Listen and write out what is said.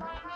Bye.